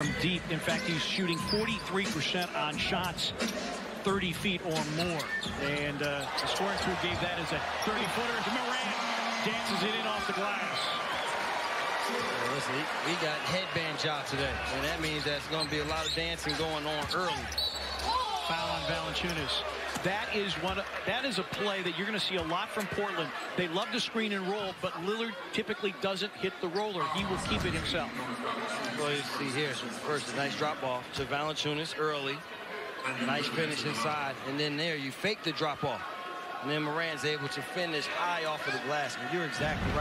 from deep. In fact, he's shooting 43% on shots 30 feet or more. And uh, the scoring crew gave that as a 30-footer to Morant. Dances it in off the glass. Well, listen, we got headband job today, and that means that's going to be a lot of dancing going on early. Foul on Valanciunas. That is one. That is a play that you're going to see a lot from Portland. They love to screen and roll, but Lillard typically doesn't hit the roller. He will keep it himself. Well, you see here, first a nice drop off to Valanciunas early. Nice finish inside, and then there you fake the drop off. And then Morant's able to finish high off of the glass. And you're exactly right.